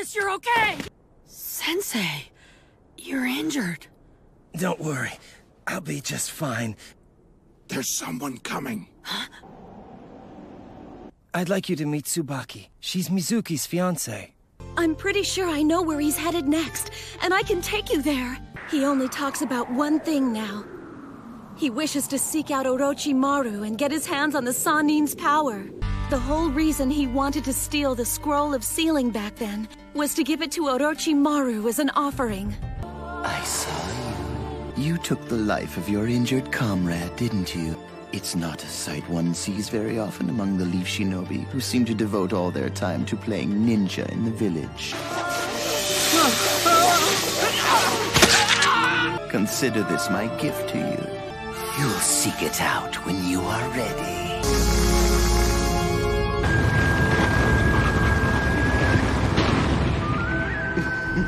promise you're okay! Sensei, you're injured. Don't worry. I'll be just fine. There's someone coming. I'd like you to meet Tsubaki. She's Mizuki's fiancée. I'm pretty sure I know where he's headed next, and I can take you there. He only talks about one thing now. He wishes to seek out Orochimaru and get his hands on the Sannin's power. The whole reason he wanted to steal the Scroll of Sealing back then was to give it to Orochimaru as an offering. I saw you. You took the life of your injured comrade, didn't you? It's not a sight one sees very often among the Leaf Shinobi, who seem to devote all their time to playing ninja in the village. Consider this my gift to you. You'll seek it out when you are ready. This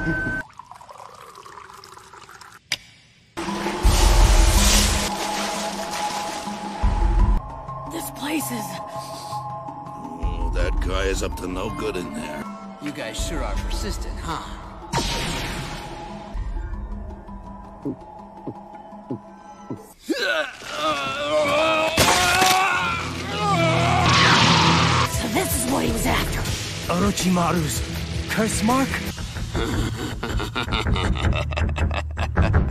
place is... Oh, that guy is up to no good in there. You guys sure are persistent, huh? So this is what he was after. Orochimaru's curse mark? Ha ha ha.